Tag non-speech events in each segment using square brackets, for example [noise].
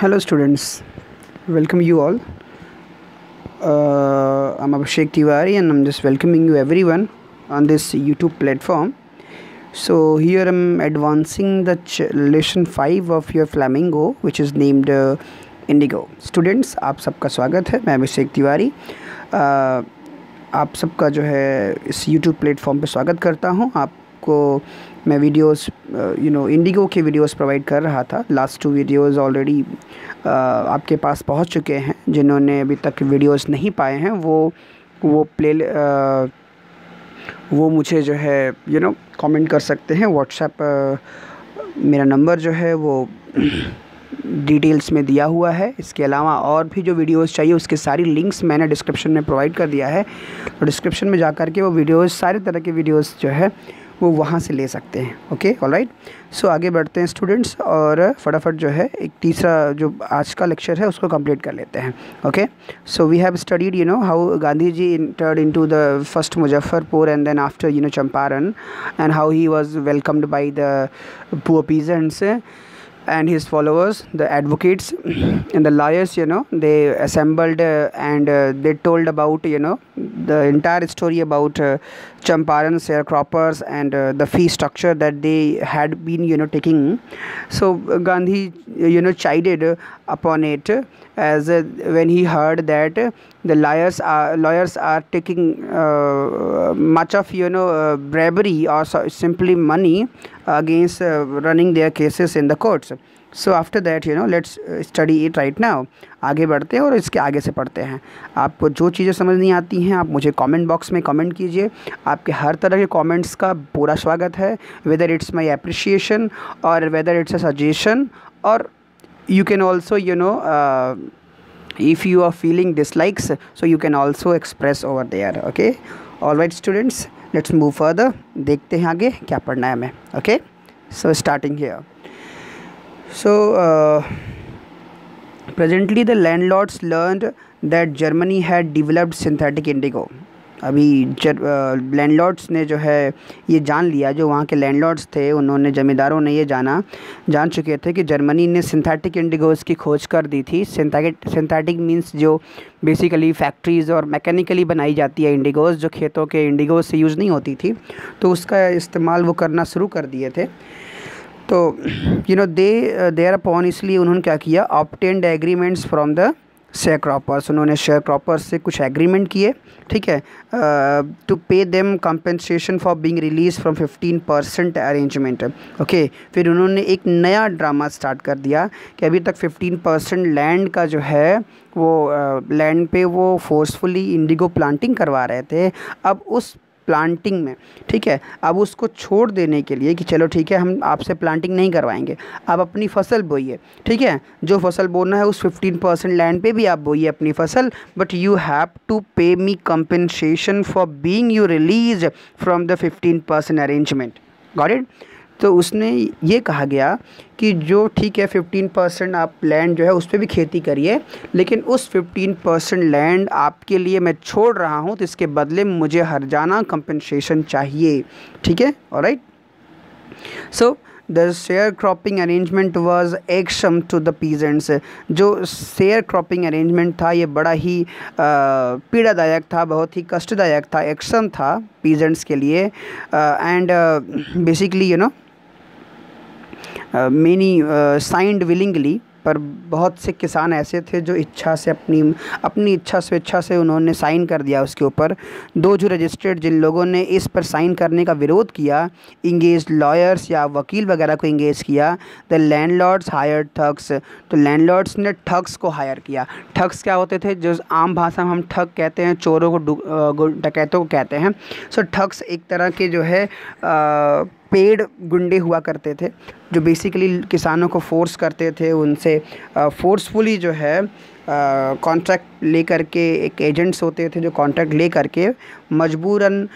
Hello students welcome you all I am Abhishek Tiwari and I am just welcoming you everyone on this YouTube platform so here am advancing the lesson five of your Flamingo which is named Indigo students आप सबका स्वागत है। मैं Abhishek Tiwari uh, आप सबका जो है इस यूट्यूब प्लेटफॉर्म पर स्वागत करता हूँ। आपको मैं वीडियोस यू नो इंडिगो के वीडियोस प्रोवाइड कर रहा था। लास्ट टू वीडियोस ऑलरेडी आपके पास पहुँच चुके हैं। जिन्होंने अभी तक वीडियोस नहीं पाए हैं वो वो प्ले uh, वो मुझे जो है यू नो कमेंट कर सकते हैं। व्हाट्सएप मेरा नंबर जो है वो [clears throat] डिटेल्स में दिया हुआ है। इसके अलावा और भी जो वीडियोस चाहिए उसके सारी लिंक्स मैंने डिस्क्रिप्शन में प्रोवाइड कर दिया है। तो डिस्क्रिप्शन में जा कर के वो वीडियोस सारे तरह के वीडियोस जो है वो वहाँ से ले सकते हैं। ओके ऑल राइट सो आगे बढ़ते हैं स्टूडेंट्स और फटाफट जो है एक तीसरा जो आज का लेक्चर है उसको कंप्लीट कर लेते हैं। Okay so we have studied you know how Gandhi ji entered into the first Muzaffarpur and then after you know Champaran and how he was welcomed by the poor peasants and his followers the advocates and the lawyers you know they assembled uh, and uh, they told about you know the entire story about uh, champaran sharecroppers and uh, the fee structure that they had been you know taking. So gandhi you know chided upon it as uh, when he heard that the lawyers are lawyers are taking uh, much of you know uh, bribery or so, simply money against uh, running their cases in the courts. So after that you know let's study it right now आगे बढ़ते हैं और इसके आगे से पढ़ते हैं। आपको जो चीज़ें समझ नहीं आती हैं आप मुझे कमेंट बॉक्स में कमेंट कीजिए। आपके हर तरह के कमेंट्स का पूरा स्वागत है। वेदर इट्स माय अप्रिशिएशन और वेदर इट्स अ सजेशन और you can also you know uh, if you are feeling dislikes so you can also express over there okay? All right let's move further देखते हैं आगे क्या पढ़ना है हमें. Okay so starting here so presently the landlords learn that Germany had developed synthetic indigo अभी landlords ने जो है ये जान लिया, जो वहाँ के लैंडलॉर्ड्स थे, उन्होंने, ज़मींदारों ने ये जाना, जान चुके थे कि जर्मनी ने सिंथेटिक इंडिगोज़ की खोज कर दी थी। सिंथेटिक सिंथेटिक मींस जो बेसिकली फैक्ट्रीज़ और मैकेनिकली बनाई जाती है इंडिगोज़ जो खेतों के इंडिगोज़ से यूज़ नहीं होती थी तो उसका इस्तेमाल वो करना शुरू कर दिए थे। तो you know they thereupon इसलिए उन्होंने क्या किया opted agreements from the sharecroppers उन्होंने शेयर क्रॉपर्स से कुछ एग्रीमेंट किए, ठीक है? To pay them compensation for being release from fifteen percent arrangement okay फिर उन्होंने एक नया ड्रामा स्टार्ट कर दिया कि अभी तक फिफ्टीन परसेंट लैंड का जो है, वो लैंड पे वो फोर्सफुली इंडिगो प्लांटिंग करवा रहे थे। अब उस प्लांटिंग में, ठीक है? अब उसको छोड़ देने के लिए कि चलो ठीक है, हम आपसे प्लांटिंग नहीं करवाएँगे। अब अपनी फ़सल बोइए, ठीक है? जो फ़सल बोना है उस फिफ्टीन परसेंट लैंड पे भी आप बोइए अपनी फ़सल but you have to pay me compensation for being you release from the fifteen percent arrangement got it तो उसने ये कहा गया कि जो ठीक है फिफ्टीन परसेंट आप लैंड जो है, उस पर भी खेती करिए, लेकिन उस फिफ्टीन परसेंट लैंड आपके लिए मैं छोड़ रहा हूँ तो इसके बदले मुझे हर जाना कंपनसेशन चाहिए। ठीक है? और right so the sharecropping arrangement was irksome to the peasants जो शेयर क्रॉपिंग अरेंजमेंट था, ये बड़ा ही पीड़ादायक था, बहुत ही कष्टदायक था एक्शम था पीजेंट्स के लिए। And basically you know many signed willingly पर बहुत से किसान ऐसे थे जो इच्छा से अपनी अपनी इच्छा स्वेच्छा से उन्होंने साइन कर दिया उसके ऊपर। दो जो रजिस्टर्ड जिन लोगों ने इस पर साइन करने का विरोध किया इंगेज लॉयर्स या वकील वगैरह को इंगेज किया द लैंडलॉर्ड्स हायर ठग्स तो लैंडलॉर्ड्स ने ठग्स को हायर किया। ठग्स क्या होते थे? जो आम भाषा में हम ठग कहते हैं चोरों को डकैतों को कहते हैं। सो so, ठग्स एक तरह के जो है आ, पेड़ गुंडे हुआ करते थे, जो बेसिकली किसानों को फोर्स करते थे, उनसे फोर्सफुली जो है कॉन्ट्रैक्ट ले करके एक एजेंट्स होते थे जो कॉन्ट्रैक्ट ले करके मजबूरन,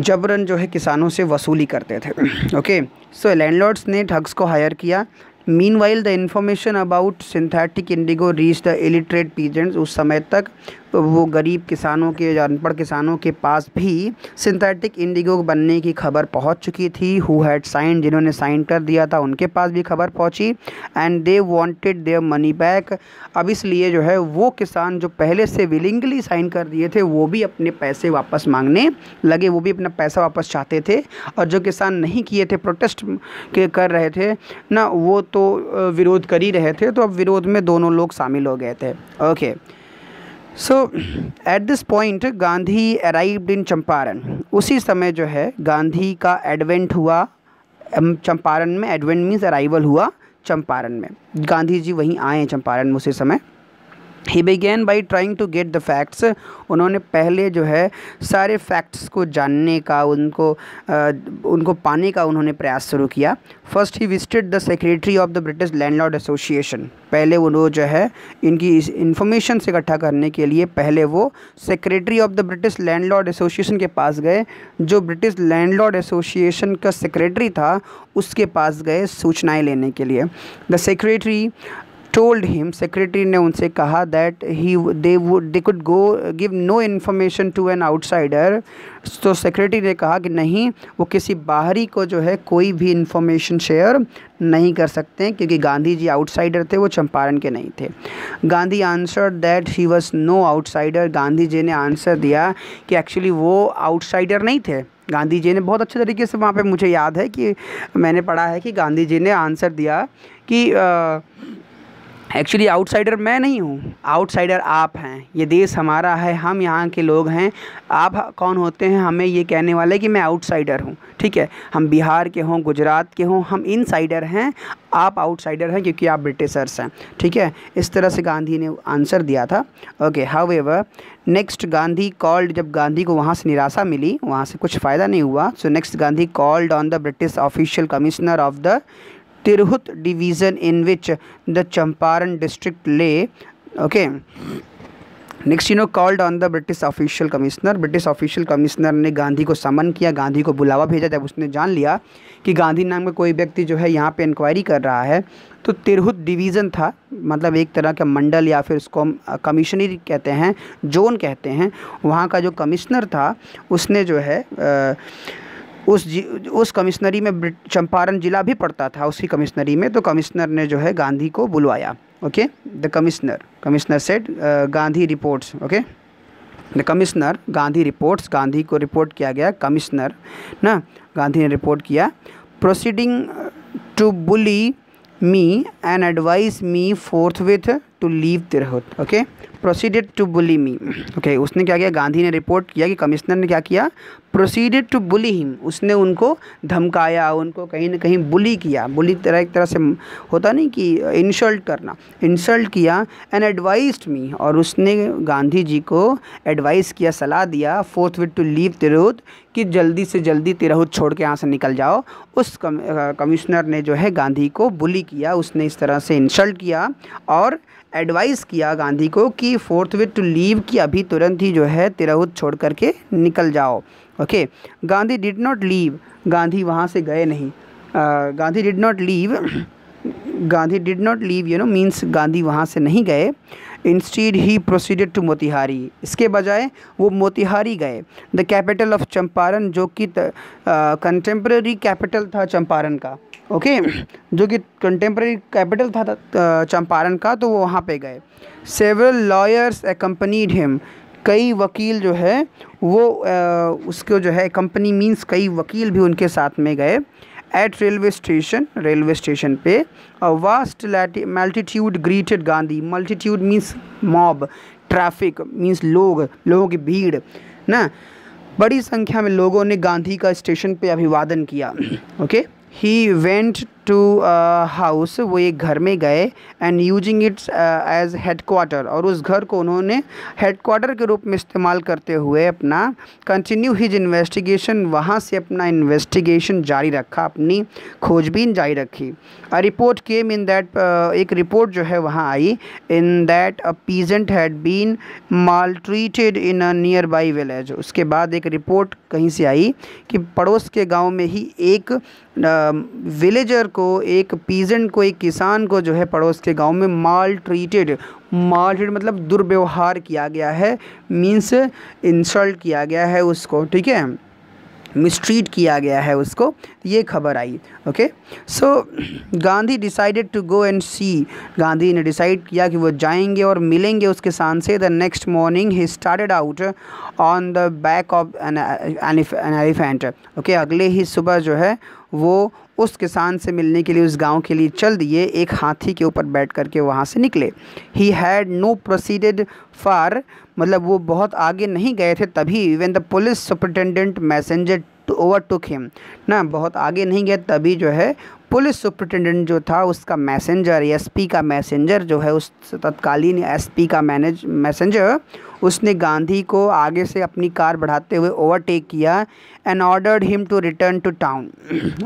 जबरन जो है किसानों से वसूली करते थे। ओके सो लैंडलॉर्ड्स ने ठग्स को हायर किया। Meanwhile the information about synthetic indigo reach the illiterate peasants उस समय तक। वो गरीब किसानों के अनपढ़ किसानों के पास भी सिंथेटिक इंडिगो बनने की खबर पहुँच चुकी थी। हु हैड साइन जिन्होंने साइन कर दिया था, उनके पास भी खबर पहुँची। And they wanted their money back अब इसलिए जो है, वो किसान जो पहले से विलिंगली साइन कर दिए थे, वो भी अपने पैसे वापस मांगने लगे, वो भी अपना पैसा वापस चाहते थे। और जो किसान नहीं किए थे प्रोटेस्ट के कर रहे थे, ना, वो तो विरोध कर ही रहे थे। तो अब विरोध में दोनों लोग शामिल हो गए थे। Okay so at this point Gandhi arrived in Champaran उसी समय जो है गांधी का एडवेंट हुआ। चंपारण में एडवेंट मीन्स अराइवल हुआ चंपारण में। गांधी जी वहीं आए हैं चंपारण में उसी समय। He began by trying to get the facts उन्होंने पहले जो है सारे फैक्ट्स को जानने का उनको आ, उनको पाने का उन्होंने प्रयास शुरू किया। First he visited the secretary of the British landlord association पहले वो जो है इनकी इस इन्फॉर्मेशन से इकट्ठा करने के लिए पहले वो secretary of the British landlord association के पास गए। जो ब्रिटिश लैंडलॉर्ड एसोसिएशन का सेक्रेटरी था उसके पास गए सूचनाएँ लेने के लिए। The secretary told him secretary ने उनसे कहा that he they would they could go give no information to an outsider तो सेक्रेटरी ने कहा कि नहीं वो किसी बाहरी को जो है कोई भी इन्फॉर्मेशन शेयर नहीं कर सकते क्योंकि गांधी जी आउटसाइडर थे वो चंपारण के नहीं थे। Gandhi answer that he was no outsider Gandhi ji ने आंसर दिया कि एक्चुअली वो आउटसाइडर नहीं थे। गांधी जी ने बहुत अच्छे तरीके से वहाँ पे मुझे याद है कि मैंने पढ़ा है कि गांधी जी ने आंसर दिया कि आ, एक्चुअली आउटसाइडर मैं नहीं हूँ। आउटसाइडर आप हैं। ये देश हमारा है। हम यहाँ के लोग हैं। आप कौन होते हैं? हमें ये कहने वाले कि मैं आउटसाइडर हूँ। ठीक है? हम बिहार के हों, गुजरात के हों, हम इनसाइडर हैं। आप आउटसाइडर हैं क्योंकि आप ब्रिटिशर्स हैं। ठीक है? इस तरह से गांधी ने आंसर दिया था। Okay how next Gandhi called जब गांधी को वहाँ से निराशा मिली, वहाँ से कुछ फ़ायदा नहीं हुआ। So next Gandhi called on the British official commissioner of the Tirhut division in which the Champaran district lay. Okay. Next you know called on the British official commissioner British official commissioner ने गांधी को समन किया गांधी को बुलावा भेजा जब उसने जान लिया कि गांधी नाम का कोई व्यक्ति जो है यहाँ पे इंक्वायरी कर रहा है तो तिरहुत डिवीज़न था मतलब एक तरह का मंडल या फिर उसको हम कमिश्नरी कहते हैं जोन कहते हैं वहाँ का जो कमिश्नर था उसने जो है आ, उस जी, उस कमिश्नरी में चंपारण ज़िला भी पड़ता था उसकी कमिश्नरी में तो कमिश्नर ने जो है गांधी को बुलवाया, okay? The commissioner commissioner set Gandhi reports okay? The commissioner Gandhi reports Gandhi को रिपोर्ट किया गया कमिश्नर ना? गांधी ने रिपोर्ट किया proceeding to bully me and advise me forthwith to leave Tirhut okay? Proceeded to bully me okay उसने क्या किया? गांधी ने रिपोर्ट किया कि कमिश्नर ने क्या किया? प्रोसीडेड टू बुली हिम उसने उनको धमकाया, उनको कहीं ना कहीं बुली किया। बुली तरह एक तरह से होता नहीं कि इंसल्ट करना। इंसल्ट किया एंड एडवाइस्ड मी और उसने गांधी जी को एडवाइस किया, सलाह दिया forthwith to leave Tirhut कि जल्दी से जल्दी तिरहुत छोड़ के यहाँ से निकल जाओ। उस कमिश्नर ने जो है गांधी को बुली किया। उसने इस तरह से इंसल्ट किया और एडवाइस किया गांधी को कि फोर्थ विथ टू लीव कि अभी तुरंत ही जो है तिरहुत छोड़ करके निकल जाओ। Okay Gandhi did not leave Gandhi वहाँ से गए नहीं। Gandhi did not leave Gandhi did not leave you know means Gandhi वहाँ से नहीं गए। Instead he proceeded to Motihari. इसके बजाय वो मोतिहारी गए। द कैपिटल ऑफ़ चंपारण, जो कि कंटेम्प्रेरी कैपिटल था चंपारण का। ओके, जो कि कंटेम्प्रेरी कैपिटल था चंपारण का तो वो वहाँ पे गए। सेवरल लॉयर्स एकम्पनीड हिम कई वकील जो है, वो उसको जो है कंपनी मींस कई वकील भी उनके साथ में गए। At railway station railway station पे vast multitude greeted Gandhi multitude means mob traffic means लोग, लोगों की भीड़, ना? बड़ी संख्या में लोगों ने गांधी का स्टेशन पे अभिवादन किया, okay? He went to house वो एक घर में गए and using its as headquarter और उस घर को उन्होंने हेड क्वार्टर के रूप में इस्तेमाल करते हुए अपना कंटिन्यू हिज इन्वेस्टिगेशन वहाँ से अपना इन्वेस्टिगेशन जारी रखा अपनी खोजबीन जारी रखी। A report came in that एक रिपोर्ट जो है वहाँ आई in that a peasant had been maltreated in a nearby village उसके बाद एक रिपोर्ट कहीं से आई कि पड़ोस के गाँव में ही एक विलेजर uh, को एक पीजेंट को, एक किसान को जो है पड़ोस के गाँव में माल ट्रीटेड माल ट्रीट मतलब दुर्व्यवहार किया गया है मीन्स इंसल्ट किया गया है उसको, ठीक है? मिसट्रीट किया गया है उसको, ये खबर आई okay so Gandhi decided to go and see Gandhi ने डिसाइड किया कि वो जाएँगे और मिलेंगे उस किसान से the next morning he started out on the back of an elephant okay अगले ही सुबह जो है, वो उस किसान से मिलने के लिए उस गाँव के लिए चल दिए। एक हाथी के ऊपर बैठ करके वहाँ से निकले। He had no proceeded far मतलब वो बहुत आगे नहीं गए थे तभी even the police superintendent messenger overtook overtook him ना, बहुत आगे नहीं गए तभी जो है पुलिस सुपरिटेंडेंट जो था, उसका मैसेंजर, एसपी का मैसेंजर जो है, उस तत्कालीन एसपी का मैनेज, मैसेंजर, उसने गांधी को आगे से अपनी कार बढ़ाते हुए ओवरटेक किया and ordered him to return to town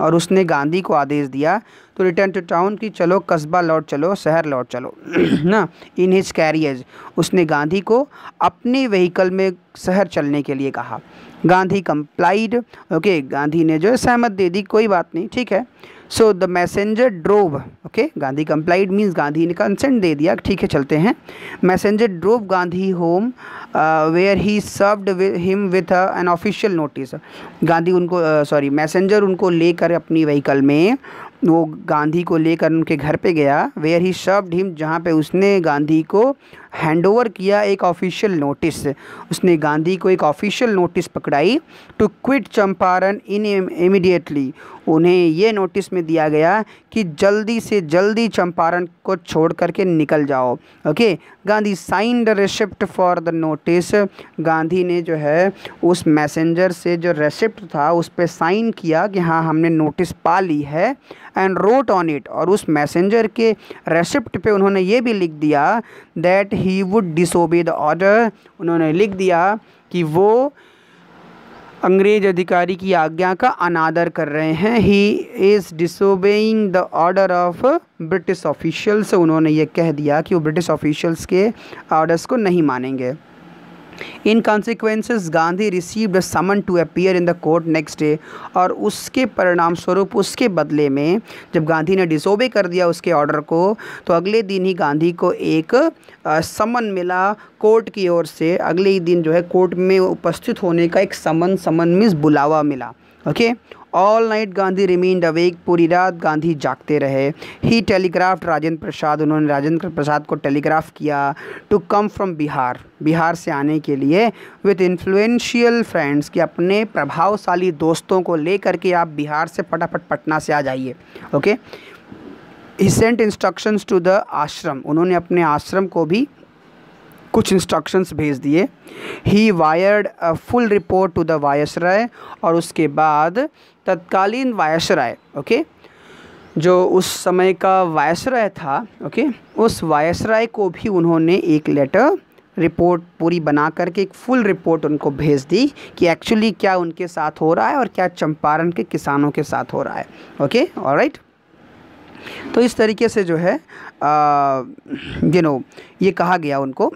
और उसने गांधी को आदेश दिया तो रिटर्न टू टाउन कि चलो, कस्बा लौट चलो, शहर लौट चलो। [clears throat] ना इन हिज कैरियज उसने गांधी को अपने व्हीकल में शहर चलने के लिए कहा। गांधी कंप्लाइड ओके गांधी ने जो है सहमत दे दी, कोई बात नहीं, ठीक है। So the messenger drove okay Gandhi complied means Gandhi ने कंसेंट दे दिया ठीक है चलते हैं। Messenger drove Gandhi home where he served him with an official notice Gandhi उनको सॉरी uh, मैसेंजर उनको लेकर अपनी व्हीकल में वो गांधी को लेकर उनके घर पे गया वेयर ही शब्ड हिम जहाँ पे उसने गांधी को हैंड ओवर किया एक ऑफिशियल नोटिस उसने गांधी को एक ऑफिशियल नोटिस पकड़ाई to quit Champaran in immediately उन्हें ये नोटिस में दिया गया कि जल्दी से जल्दी चंपारण को छोड़ करके निकल जाओ। Okay Gandhi sign the receipt for the notice Gandhi ने जो है, उस मैसेंजर से जो रेसिप्ट था, उस पर साइन किया कि हाँ हमने नोटिस पा ली है। एंड रोट ऑन इट और उस मैसेंजर के रेसिप्ट पे उन्होंने ये भी लिख दिया that he would disobey the order उन्होंने लिख दिया कि वो अंग्रेज़ अधिकारी की आज्ञा का अनादर कर रहे हैं। He is disobeying the order of British officials उन्होंने ये कह दिया कि वो ब्रिटिश ऑफिशियल्स के ऑर्डर्स को नहीं मानेंगे। In consequences Gandhi receive the summon to appear in the court next day और उसके परिणाम स्वरूप उसके बदले में जब गांधी ने डिसोबे कर दिया उसके ऑर्डर को तो अगले दिन ही गांधी को एक समन मिला कोर्ट की ओर से। अगले ही दिन जो है कोर्ट में उपस्थित होने का एक समन समन मीन्स बुलावा मिला। Okay all night Gandhi remained awake पूरी रात गांधी जागते रहे। ही टेलीग्राफ्ट राजेंद्र प्रसाद उन्होंने राजेंद्र प्रसाद को टेलीग्राफ किया to come from Bihar Bihar से आने के लिए विथ इन्फ्लुएंशियल फ्रेंड्स कि अपने प्रभावशाली दोस्तों को लेकर के आप बिहार से फटाफट पटना से आ जाइए। Okay he sent instructions to the ashram उन्होंने अपने आश्रम को भी कुछ इंस्ट्रक्शंस भेज दिए। He wired full report to the viceroy और उसके बाद तत्कालीन वायसराय ओके जो उस समय का वायसराय था ओके उस वायसराय को भी उन्होंने एक लेटर रिपोर्ट पूरी बना करके एक फुल रिपोर्ट उनको भेज दी कि एक्चुअली क्या उनके साथ हो रहा है और क्या चंपारण के किसानों के साथ हो रहा है ओके ऑलराइट तो इस तरीके से जो है यू नो ये कहा गया उनको।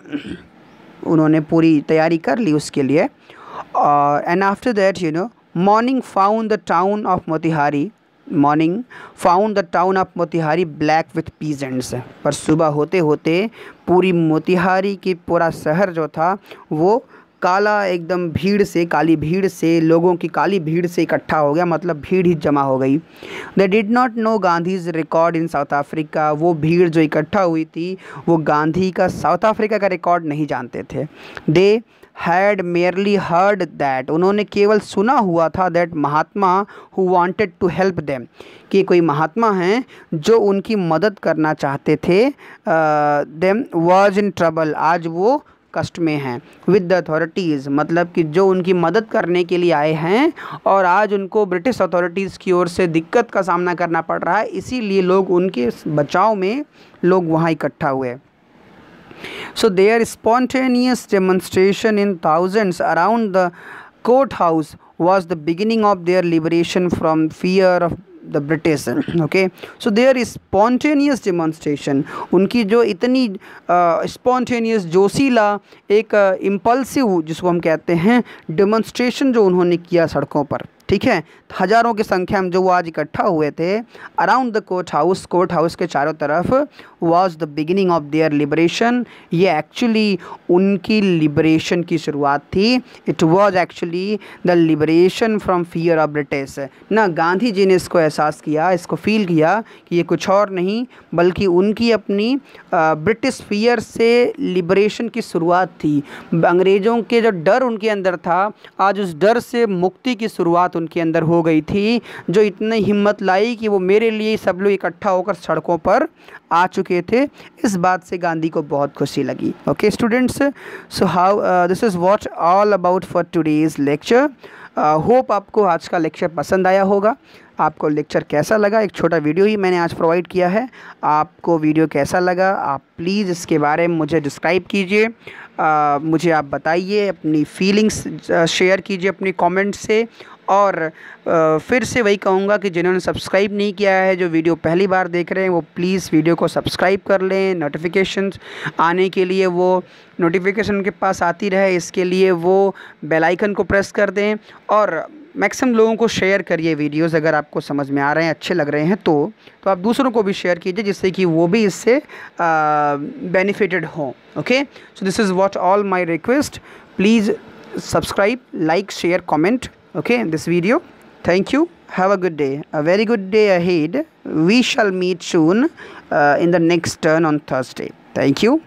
उन्होंने पूरी तैयारी कर ली उसके लिए। And after that you know morning found the town of Motihari morning found the town of Motihari black with peasants पर सुबह होते होते पूरी मोतिहारी की पूरा शहर जो था, वो काला एकदम भीड़ से, काली भीड़ से, लोगों की काली भीड़ से इकट्ठा हो गया मतलब भीड़ ही जमा हो गई। They did not know Gandhi's record in South Africa वो भीड़ जो इकट्ठा हुई थी, वो गांधी का साउथ अफ्रीका का रिकॉर्ड नहीं जानते थे। They had merely heard that उन्होंने केवल सुना हुआ था that Mahatma who wanted to help them कि कोई महात्मा हैं जो उनकी मदद करना चाहते थे देम वाज इन ट्रबल आज वो कष्ट में हैं। विद द अथॉरिटीज़ मतलब कि जो उनकी मदद करने के लिए आए हैं और आज उनको ब्रिटिश अथॉरिटीज़ की ओर से दिक्कत का सामना करना पड़ रहा है, इसीलिए लोग उनके बचाव में लोग वहाँ इकट्ठा हुए। So there spontaneous demonstration in thousands around the court house was the beginning of their liberation from fear of the British okay so there is spontaneous demonstration उनकी जो इतनी स्पॉन्टेनियस uh, जोशीला एक इम्पल्सिव uh, जिसको हम कहते हैं demonstration जो उन्होंने किया सड़कों पर। ठीक है? हज़ारों की संख्या में जो वो आज इकट्ठा हुए थे around the court house court house के चारों तरफ़ was the beginning of their liberation ये एक्चुअली उनकी लिबरेशन की शुरुआत थी. It was actually the liberation from fear of British ना गांधी जी ने इसको एहसास किया, इसको फील किया कि ये कुछ और नहीं, बल्कि उनकी अपनी ब्रिटिश फियर से लिबरेशन की शुरुआत थी। अंग्रेज़ों के जो डर उनके अंदर था, आज उस डर से मुक्ति की शुरुआत उनके अंदर हो गई थी, जो इतनी हिम्मत लाई कि वो मेरे लिए सब लोग इकट्ठा होकर सड़कों पर आ चुके थे। इस बात से गांधी को बहुत खुशी लगी। Okay students so how this is what all about for today's lecture hope आपको आज का लेक्चर पसंद आया होगा। आपको लेक्चर कैसा लगा? एक छोटा वीडियो ही मैंने आज प्रोवाइड किया है। आपको वीडियो कैसा लगा? आप प्लीज़ इसके बारे में मुझे डिस्क्राइब कीजिए। मुझे आप बताइए अपनी फीलिंग्स शेयर कीजिए अपनी कमेंट से। और फिर से वही कहूँगा कि जिन्होंने सब्सक्राइब नहीं किया है, जो वीडियो पहली बार देख रहे हैं, वो प्लीज़ वीडियो को सब्सक्राइब कर लें। नोटिफिकेशन आने के लिए वो नोटिफिकेशन उनके पास आती रहे, इसके लिए वो बेल आइकन को प्रेस कर दें। और मैक्सिमम लोगों को शेयर करिए वीडियोस अगर आपको समझ में आ रहे हैं, अच्छे लग रहे हैं तो। तो आप दूसरों को भी शेयर कीजिए, जिससे कि वो भी इससे बेनिफिटेड हों okay so this is what all my request please subscribe like share comment okay this video. Thank you. Have a good day. A very good day ahead. We shall meet soon uh, in the next turn on thursday. Thank you